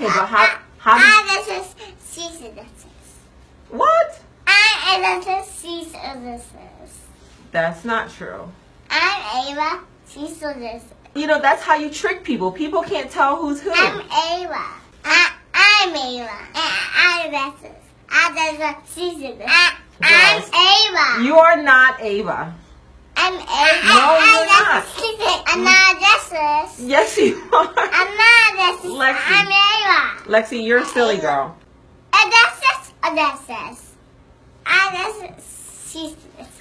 Okay, but how how I is she's a this what? I'm Ava, she's a this is. That's not true. I'm Ava, she's this. You know, that's how you trick people. People can't tell who's who. I'm Ava. I, I'm Ava. I'm this is. I she's a this is. I'm Ava. You are not Ava. I'm Ava. No, you're not. I'm not this. Yes, you are. I'm not this. Lexi. I'm Ava. Lexi, you're a silly girl. And this is Alexis. I this is she's this is.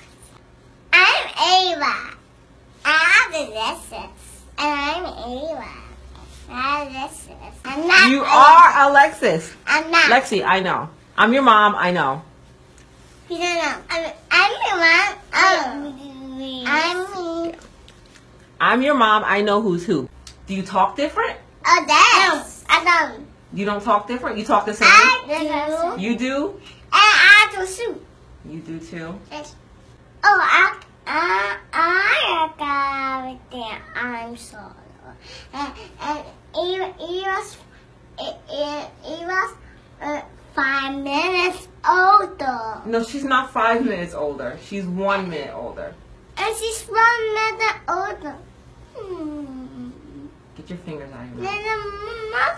I'm Ava. I'm the this is. And I'm Ava. I'm this is. I'm not. You Ava. are Alexis. I'm not. Lexi, I know. I'm your mom, I know. You don't know. I'm, I'm your mom. Oh. I'm me. I'm your mom, I know who's who. Do you talk different? Oh, that's. I don't. You don't talk different? You talk the same? I do. You do? And I do too. You do too? Yes. Oh, I, I, I got everything. I'm sorry. And, and it, it was, it, it, it was uh, five minutes older. No, she's not five minutes older. She's one minute older. And she's one minute older. Hmm. Get your fingers out of your mouth. the mother said,